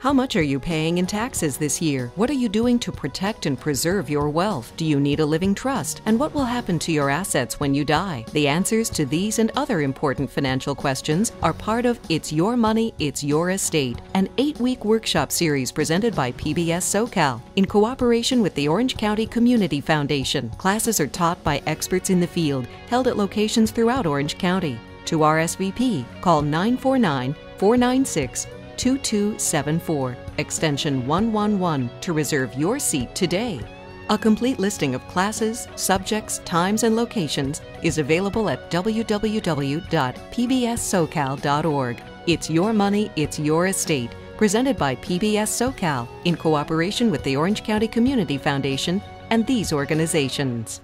How much are you paying in taxes this year? What are you doing to protect and preserve your wealth? Do you need a living trust? And what will happen to your assets when you die? The answers to these and other important financial questions are part of It's Your Money, It's Your Estate, an eight week workshop series presented by PBS SoCal in cooperation with the Orange County Community Foundation. Classes are taught by experts in the field, held at locations throughout Orange County. To RSVP, call 949 496 2274, extension 111 to reserve your seat today. A complete listing of classes, subjects, times, and locations is available at www.pbssocal.org. It's your money, it's your estate. Presented by PBS SoCal in cooperation with the Orange County Community Foundation and these organizations.